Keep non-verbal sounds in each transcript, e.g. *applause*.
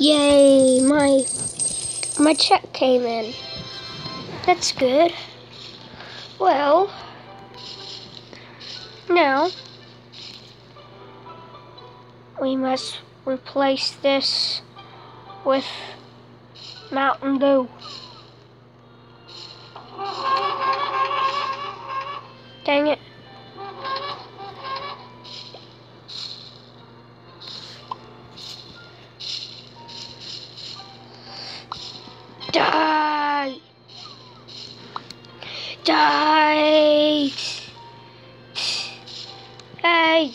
Yay, my my check came in. That's good. Well, now we must replace this with Mountain Dew. Dang it. Die! Die! Hey!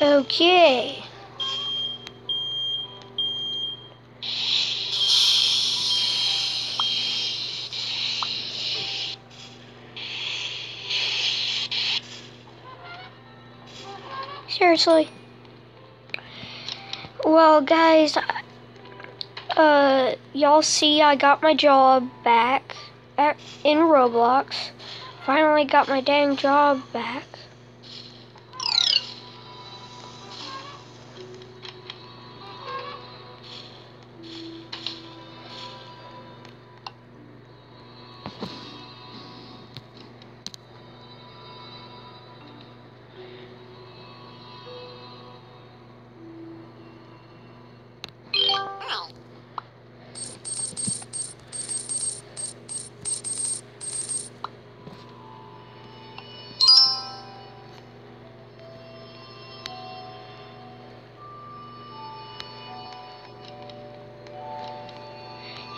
Okay. Seriously. Well, guys, uh, y'all see I got my job back at, in Roblox. Finally got my dang job back.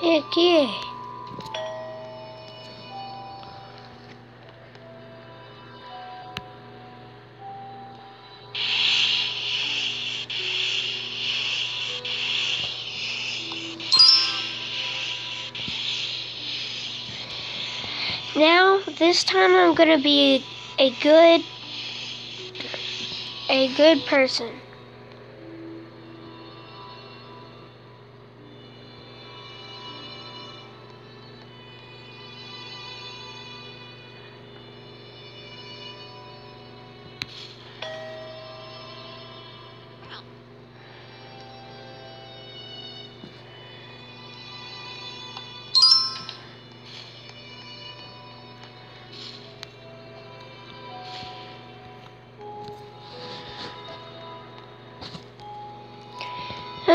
Yeah. Now, this time I'm gonna be a good, a good person.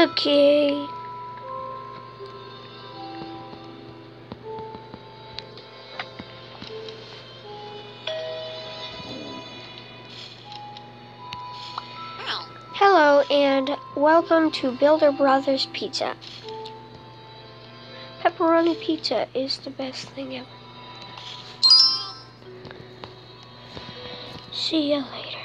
Okay. Hello and welcome to Builder Brothers Pizza. Pepperoni pizza is the best thing ever. See you later.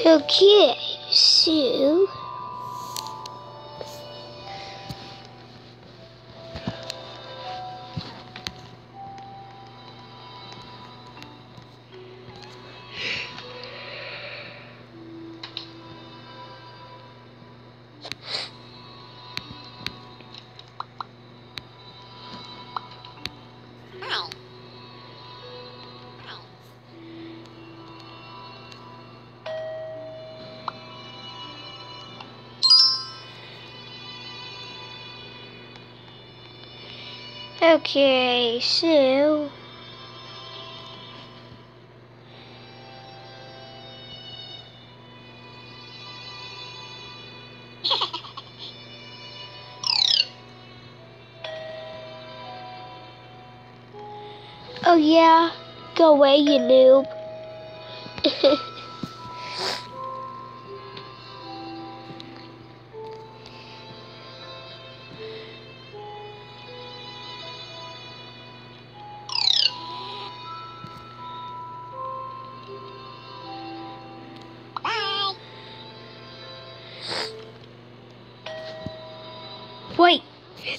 Okay, so okay, so Oh yeah, go away, you noob. *laughs*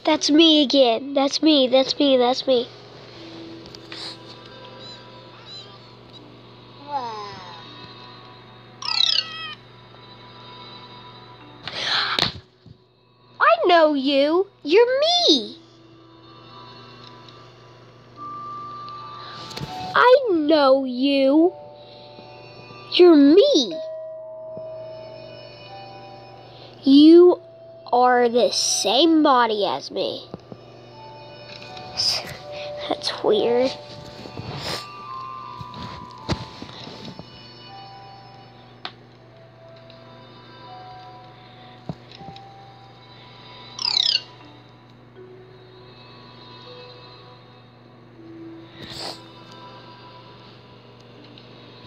that's me again. That's me, that's me, that's me. I know you. You're me. I know you. You're me. Are the same body as me. *laughs* That's weird.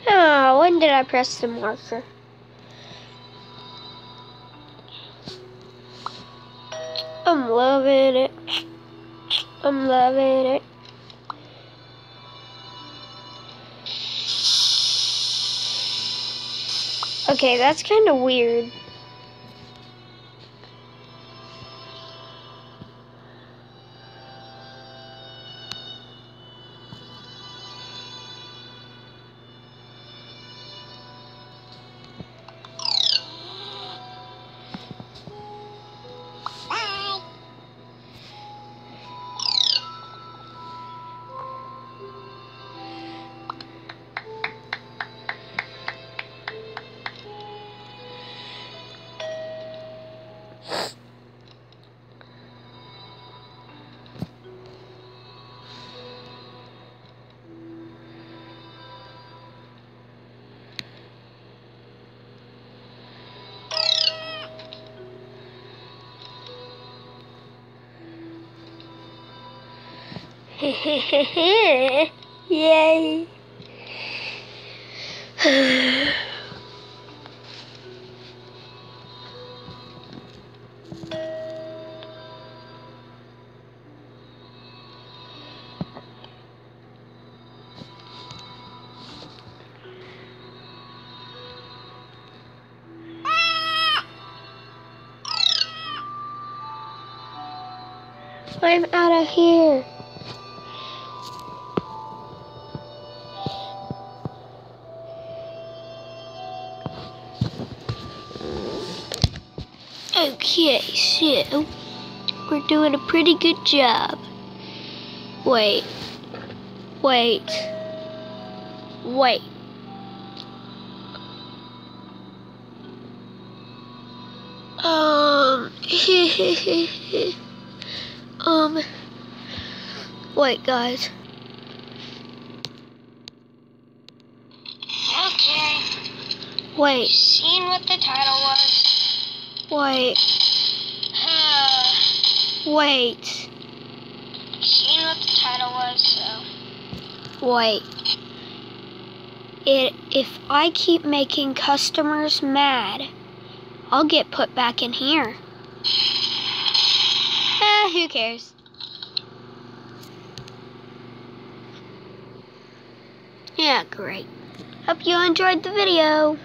Oh, when did I press the marker? I'm loving it. I'm loving it. Okay, that's kind of weird. *laughs* Yay. *sighs* I'm out of here. Okay, so we're doing a pretty good job. Wait, wait, wait. Um, *laughs* um, wait, guys. Okay. Wait, Seen what the title was? Wait, Uh, wait, seen what the title was, so. wait. It, if I keep making customers mad, I'll get put back in here. Eh, who cares? Yeah, great. Hope you enjoyed the video.